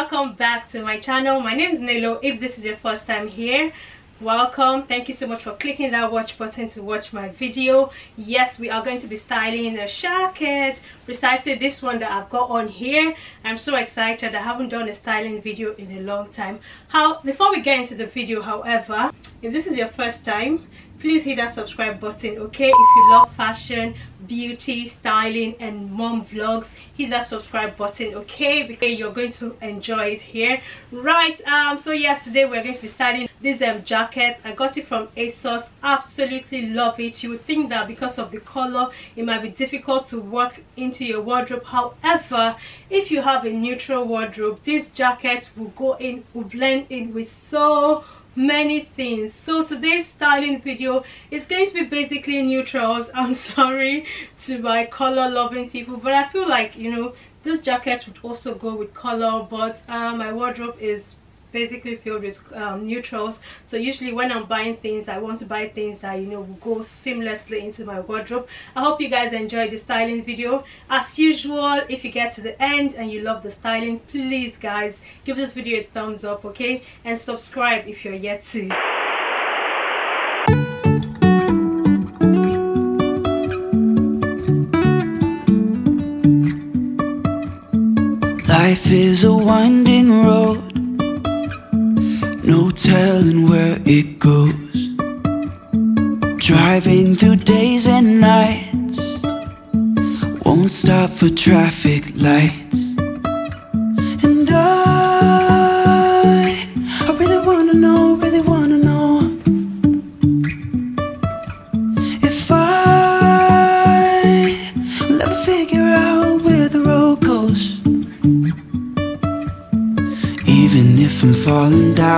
welcome back to my channel. My name is Nelo. If this is your first time here welcome. Thank you so much for clicking that watch button to watch my video. Yes we are going to be styling a shacket precisely this one that i've got on here. I'm so excited. I haven't done a styling video in a long time. How before we get into the video however if this is your first time please hit that subscribe button okay? If you love fashion beauty styling and mom vlogs hit that subscribe button okay? Because you're going to enjoy it here. Right um so yesterday we're going to be styling this um shacket. I got it from asos. Absolutely love it. You would think that because of the color it might be difficult to work into your wardrobe. However if you have a neutral wardrobe this shacket will go in will blend in with so many things. So today's styling video is going to be basically neutrals. I'm sorry to my color loving people but i feel like you know this shacket would also go with color but uh, my wardrobe is basically filled with um, neutrals. So usually when i'm buying things i want to buy things that you know will go seamlessly into my wardrobe. I hope you guys enjoyed the styling video. As usual if you get to the end and you love the styling please guys give this video a thumbs up okay? And subscribe if you're yet to. Life is a winding road no telling where it goes. Driving through days and nights. Won't stop for traffic lights. And I, I really wanna know, really wanna know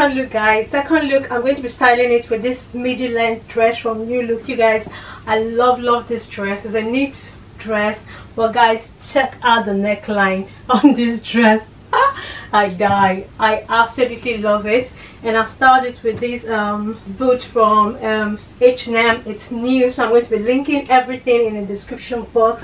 second look guys. Second look i'm going to be styling it with this midi length dress from new look. You guys i love love this dress. It's a neat dress. But guys check out the neckline on this dress. I die. I absolutely love it. And i've started with this um boot from um h&m it's new so i'm going to be linking everything in the description box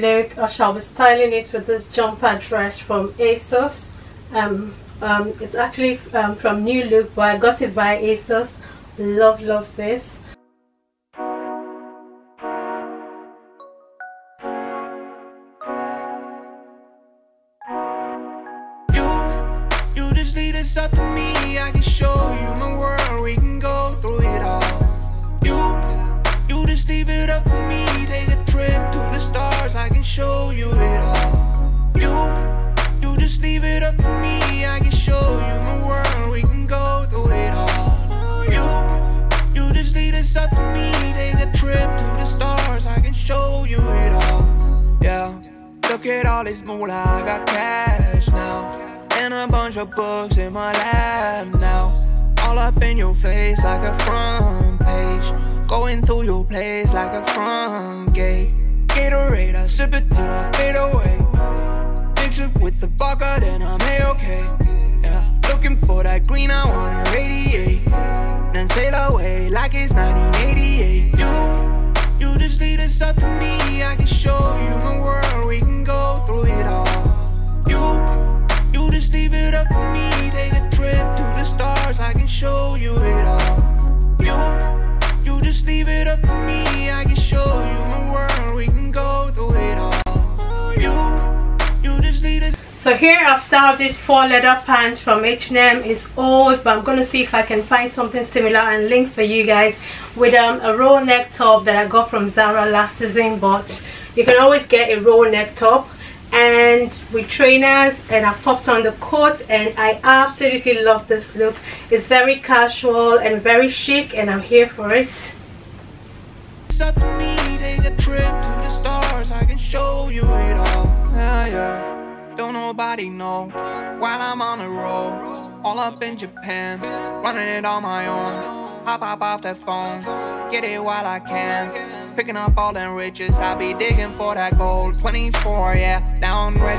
look I shall be styling it with this jumper dress from ASOS. Um, um, it's actually um, from New Look but I got it by ASOS. Love love this. You, you just to me. I can show Look at all this moolah, I got cash now. And a bunch of books in my lap now. All up in your face like a front page. Going through your place like a front gate. Gatorade, I sip it till I fade away. Mix it with the vodka, then I'm a-okay. Yeah, looking for that green, I wanna radiate. Then sail away like it's 1988. You, just lead us up to me. I can show you my world, we can go through it all. You, you just leave it up to me. Take a trip to the stars, I can show you it all. You, you just leave it up to me. I can show you So here I've styled this faux leather pants from H&M. It's old, but I'm gonna see if I can find something similar and link for you guys with um, a roll neck top that I got from Zara last season. But you can always get a roll neck top and with trainers and I popped on the coat and I absolutely love this look. It's very casual and very chic and I'm here for it. Nobody know while I'm on the road. All up in Japan, running it on my own. Hop hop off that phone, get it while I can. Picking up all them riches, I'll be digging for that gold. 24, yeah, down ready.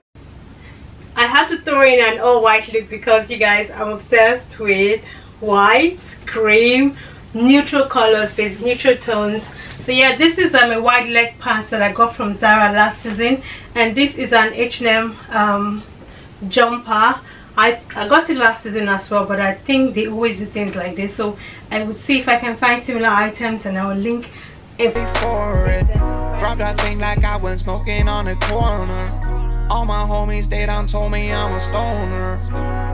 I had to throw in an all white look because you guys I'm obsessed with white, cream, neutral colors, with neutral tones. So yeah, this is um, a wide leg pants that I got from Zara last season and this is an H&M um, jumper. I, I got it last season as well but I think they always do things like this so I would see if I can find similar items and I will link every for it. Drop that thing like I was smoking on the corner. All my homies, they done told me I'm a stoner.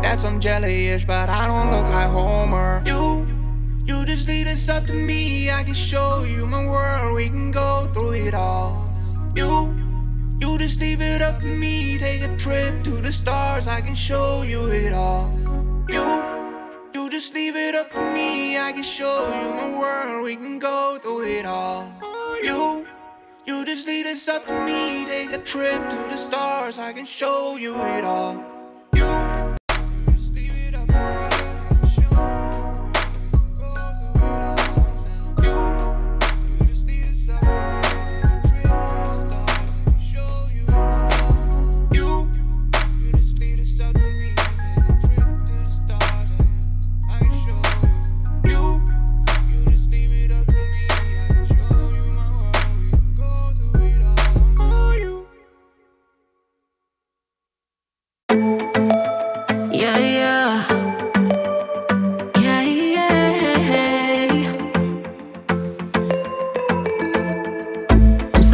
That's some jelly-ish, but I don't look like Homer. You, you just lead us up to me. I can show you my world, we can go through it all. You, you just leave it up to me. Take a trip to the stars, I can show you it all. You, you just leave it up to me. I can show you my world, we can go through it all. You, you just leave us up to me. Take a trip to the stars, I can show you it all.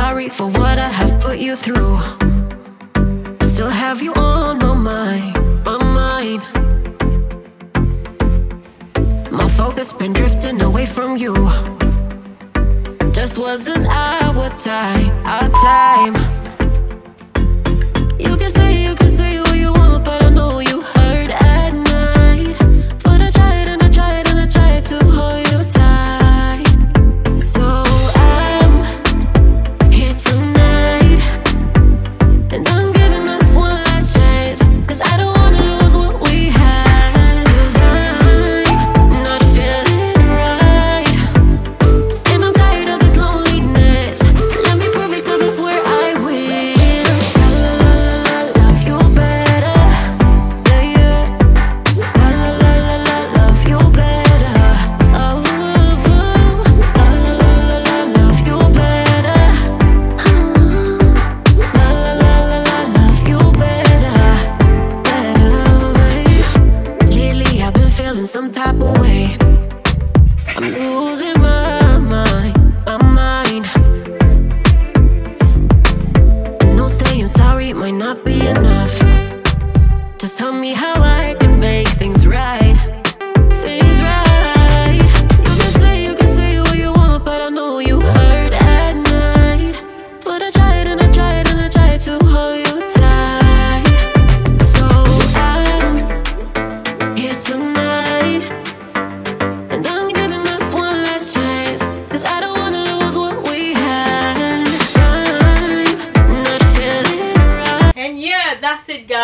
Sorry for what I have put you through. I still have you on my mind, my mind. My focus been drifting away from you. Just wasn't our time, our time.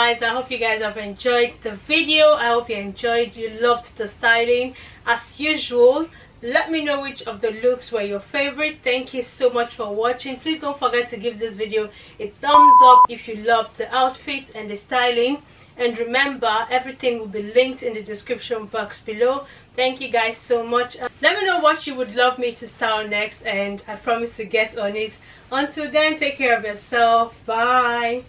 Guys i hope you guys have enjoyed the video. I hope you enjoyed you loved the styling. As usual let me know which of the looks were your favorite. Thank you so much for watching. Please don't forget to give this video a thumbs up if you loved the outfit and the styling. And remember everything will be linked in the description box below. Thank you guys so much. Uh, let me know what you would love me to style next and i promise to get on it. Until then take care of yourself. Bye